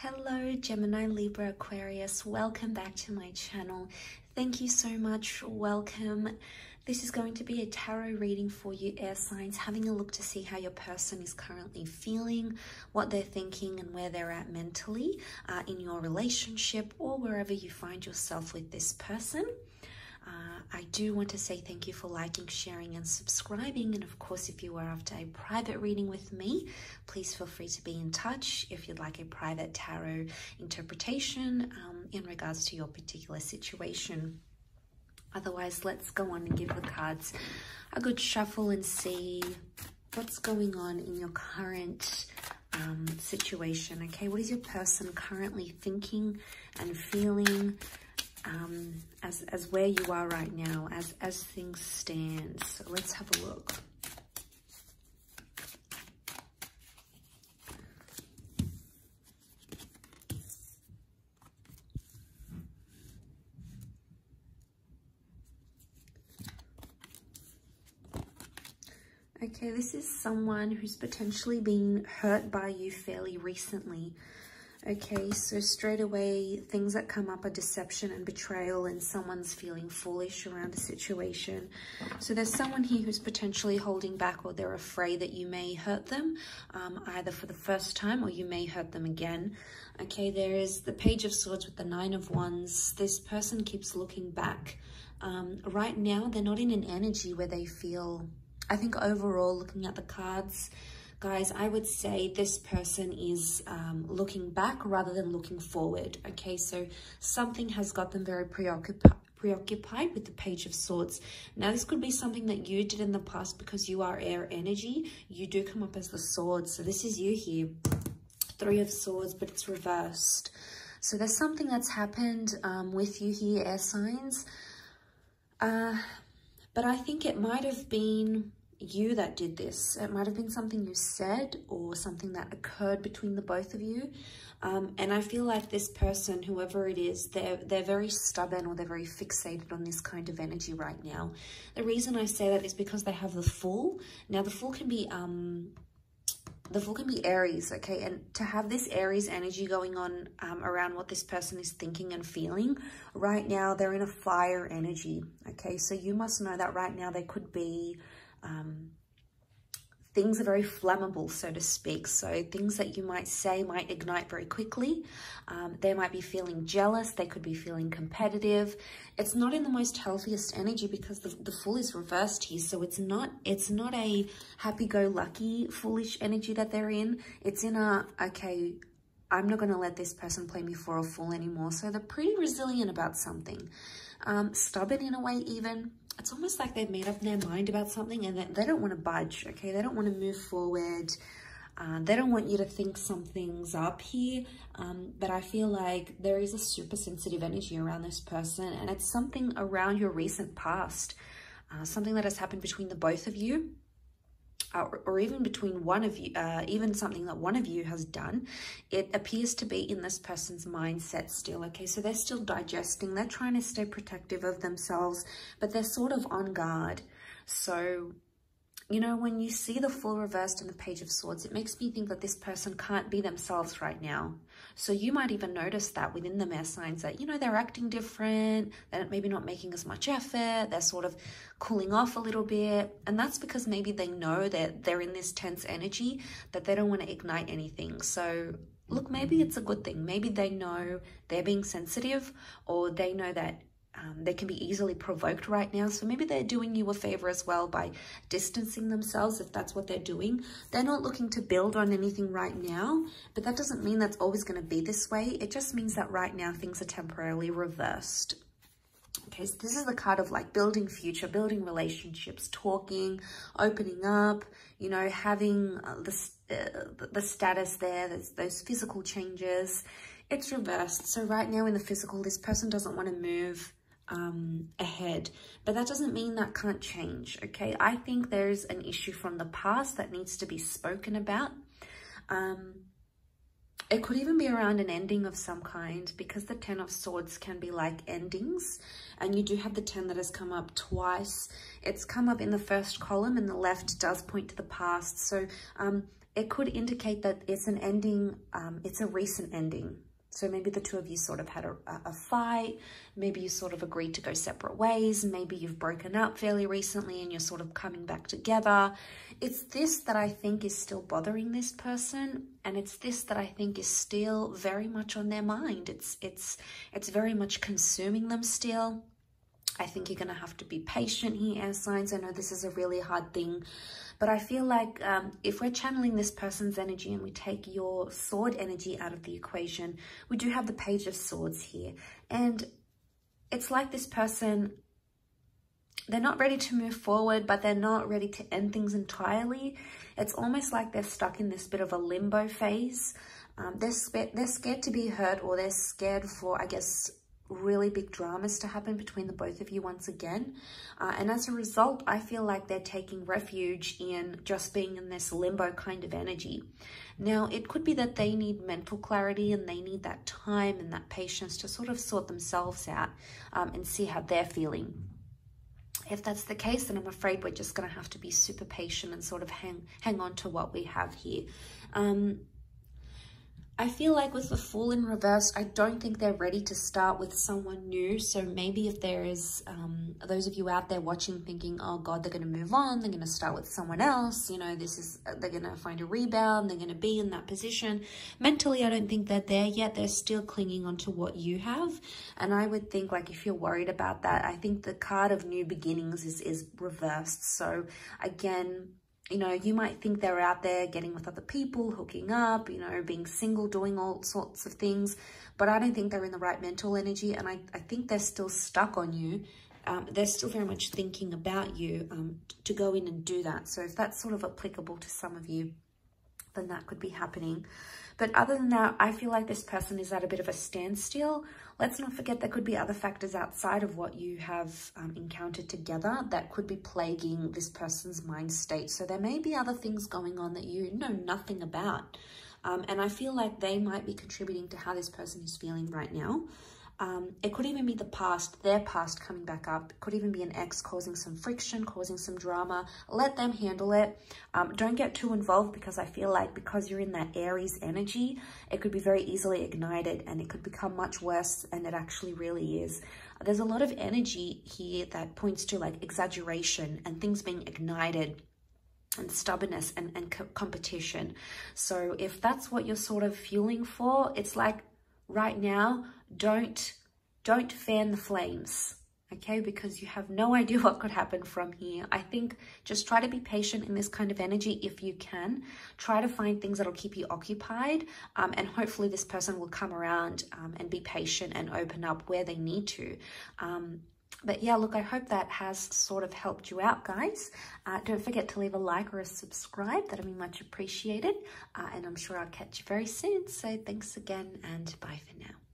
Hello, Gemini, Libra, Aquarius. Welcome back to my channel. Thank you so much. Welcome. This is going to be a tarot reading for you, air signs, having a look to see how your person is currently feeling, what they're thinking, and where they're at mentally uh, in your relationship or wherever you find yourself with this person. Uh, I do want to say thank you for liking, sharing, and subscribing. And of course, if you are after a private reading with me, please feel free to be in touch if you'd like a private tarot interpretation um, in regards to your particular situation. Otherwise, let's go on and give the cards a good shuffle and see what's going on in your current um, situation. Okay, what is your person currently thinking and feeling? Um, as, as where you are right now, as, as things stand. So let's have a look. Okay, this is someone who's potentially been hurt by you fairly recently. Okay, so straight away, things that come up are deception and betrayal and someone's feeling foolish around a situation. So there's someone here who's potentially holding back or they're afraid that you may hurt them, um, either for the first time or you may hurt them again. Okay, there is the Page of Swords with the Nine of Wands. This person keeps looking back. Um, right now, they're not in an energy where they feel, I think overall, looking at the cards, guys, I would say this person is um, looking back rather than looking forward. Okay, so something has got them very preoccupied preoccupied with the page of swords. Now this could be something that you did in the past because you are air energy. You do come up as the sword. So this is you here. Three of swords but it's reversed. So there's something that's happened um, with you here air signs. Uh, but i think it might have been you that did this. It might have been something you said or something that occurred between the both of you. Um, and I feel like this person, whoever it is, they're, they're very stubborn or they're very fixated on this kind of energy right now. The reason I say that is because they have the Fool. Now, the Fool can be... Um, the Fool can be Aries, okay? And to have this Aries energy going on um, around what this person is thinking and feeling, right now they're in a fire energy, okay? So you must know that right now they could be um, things are very flammable, so to speak. So things that you might say might ignite very quickly. Um, they might be feeling jealous. They could be feeling competitive. It's not in the most healthiest energy because the, the fool is reversed here. So it's not, it's not a happy-go-lucky foolish energy that they're in. It's in a, okay, I'm not going to let this person play me for a fool anymore. So they're pretty resilient about something. Um, stubborn in a way even it's almost like they've made up their mind about something and they don't want to budge, okay? They don't want to move forward. Uh, they don't want you to think something's up here, um, but I feel like there is a super sensitive energy around this person and it's something around your recent past, uh, something that has happened between the both of you or, or, even between one of you, uh, even something that one of you has done, it appears to be in this person's mindset still, okay? So they're still digesting, they're trying to stay protective of themselves, but they're sort of on guard. So you know, when you see the Fool reversed in the Page of Swords, it makes me think that this person can't be themselves right now. So you might even notice that within the air signs that, you know, they're acting different, they're maybe not making as much effort, they're sort of cooling off a little bit. And that's because maybe they know that they're in this tense energy, that they don't want to ignite anything. So look, maybe it's a good thing. Maybe they know they're being sensitive or they know that um, they can be easily provoked right now. So maybe they're doing you a favor as well by distancing themselves if that's what they're doing. They're not looking to build on anything right now, but that doesn't mean that's always going to be this way. It just means that right now things are temporarily reversed. Okay, so this is the card of like building future, building relationships, talking, opening up, you know, having uh, the, uh, the status there, those physical changes. It's reversed. So right now in the physical, this person doesn't want to move um, ahead. But that doesn't mean that can't change, okay? I think there's an issue from the past that needs to be spoken about. Um, it could even be around an ending of some kind because the Ten of Swords can be like endings. And you do have the Ten that has come up twice. It's come up in the first column and the left does point to the past. So um, it could indicate that it's an ending, um, it's a recent ending. So maybe the two of you sort of had a, a, fight. Maybe you sort of agreed to go separate ways. Maybe you've broken up fairly recently and you're sort of coming back together. It's this that I think is still bothering this person. And it's this that I think is still very much on their mind. It's, it's, it's very much consuming them still. I think you're going to have to be patient here, air signs. I know this is a really hard thing but I feel like um, if we're channeling this person's energy and we take your sword energy out of the equation, we do have the page of swords here. And it's like this person, they're not ready to move forward, but they're not ready to end things entirely. It's almost like they're stuck in this bit of a limbo phase. Um, they're, they're scared to be hurt or they're scared for, I guess, really big dramas to happen between the both of you once again. Uh, and as a result, I feel like they're taking refuge in just being in this limbo kind of energy. Now, it could be that they need mental clarity and they need that time and that patience to sort of sort themselves out um, and see how they're feeling. If that's the case, then I'm afraid we're just going to have to be super patient and sort of hang, hang on to what we have here. Um, I feel like with the Fool in reverse, I don't think they're ready to start with someone new. So maybe if there is um, those of you out there watching thinking, oh God, they're going to move on. They're going to start with someone else. You know, this is, they're going to find a rebound. They're going to be in that position. Mentally, I don't think they're there yet. They're still clinging on to what you have. And I would think like, if you're worried about that, I think the card of new beginnings is, is reversed. So again, you know, you might think they're out there getting with other people, hooking up, you know, being single, doing all sorts of things. But I don't think they're in the right mental energy. And I, I think they're still stuck on you. Um, they're still very much thinking about you um, to go in and do that. So if that's sort of applicable to some of you, then that could be happening. But other than that, I feel like this person is at a bit of a standstill. Let's not forget there could be other factors outside of what you have um, encountered together that could be plaguing this person's mind state. So there may be other things going on that you know nothing about. Um, and I feel like they might be contributing to how this person is feeling right now. Um, it could even be the past, their past coming back up. It could even be an ex causing some friction, causing some drama. Let them handle it. Um, don't get too involved because I feel like because you're in that Aries energy, it could be very easily ignited and it could become much worse than it actually really is. There's a lot of energy here that points to like exaggeration and things being ignited and stubbornness and, and co competition. So if that's what you're sort of fueling for, it's like right now, don't, don't fan the flames, okay? Because you have no idea what could happen from here. I think just try to be patient in this kind of energy if you can. Try to find things that'll keep you occupied um, and hopefully this person will come around um, and be patient and open up where they need to. Um, but yeah, look, I hope that has sort of helped you out, guys. Uh, don't forget to leave a like or a subscribe. That'll be much appreciated. Uh, and I'm sure I'll catch you very soon. So thanks again and bye for now.